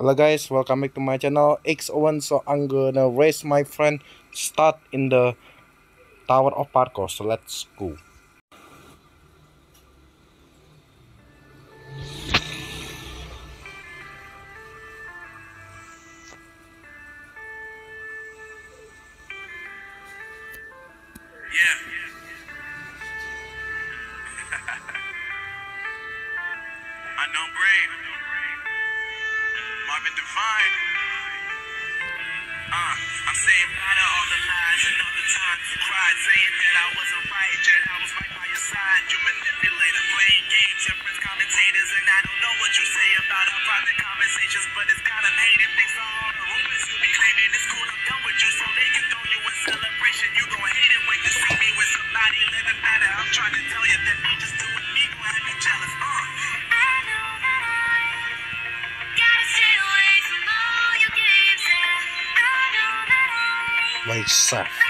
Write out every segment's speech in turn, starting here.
hello guys. Welcome back to my channel x1 so i'm gonna race my friend. Start in the tower of parkour so let's go. Yeah. I know brave. I'm in divine. Uh, I'm saying bye to all the lies and all the times you cried, saying that I wasn't right, yet I was right by your side. You manipulator, playing games, your friends commentators, and I don't know what you say about our private conversations, but it's got them hating things on the rumors you be claiming. It's cool. Nice.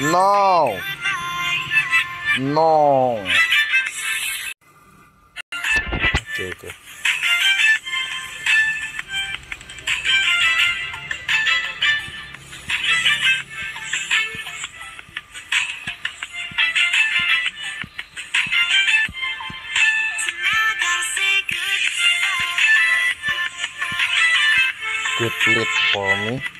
No. No. Okay, okay. Good lead for me.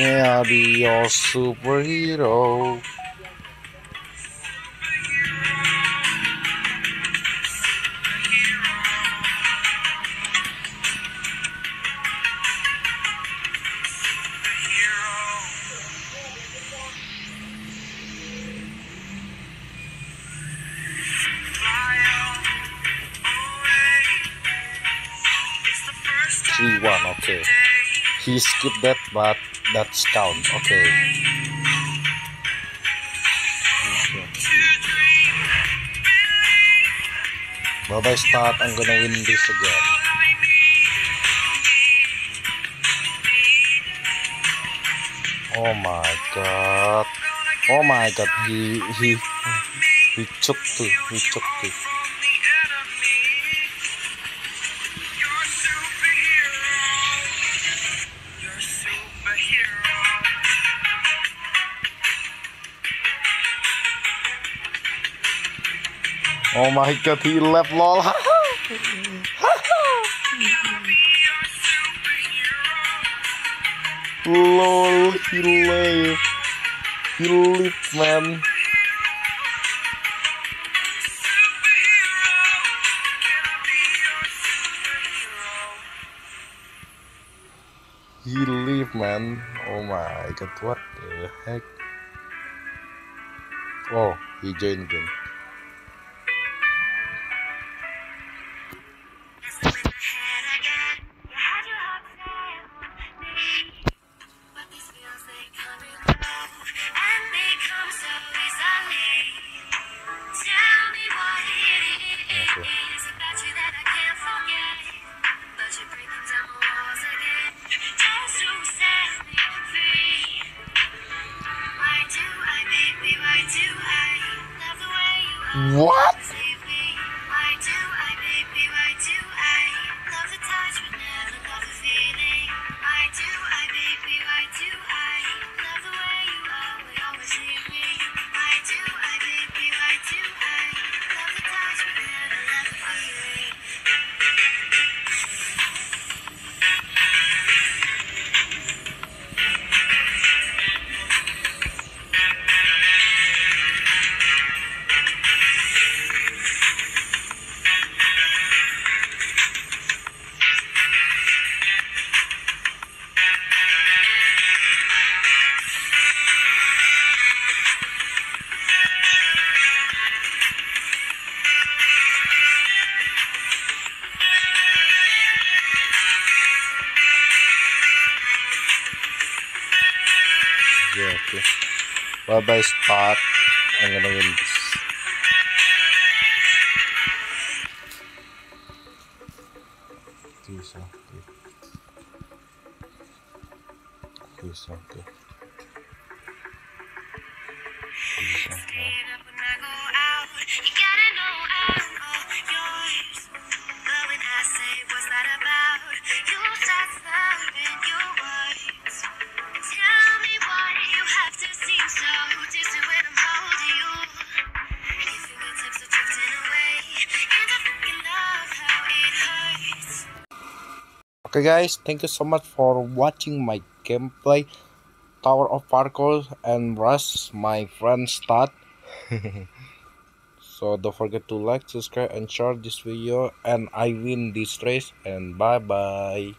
Can I be your superhero? Three one, okay. He skipped that, but that's down Okay. Bye bye start. I'm gonna win this again. Oh my god. Oh my god. He he he choked too. He choked too. Oh my god. He left lol. lol. He left. He left man. He left, man. Oh my god, what the heck? Oh, he joined again. What? Bye bye start. I'm gonna win this. This okay. Okay guys, thank you so much for watching my gameplay Tower of Parkour and Rush my friend start. so don't forget to like, subscribe and share this video and I win this race and bye bye.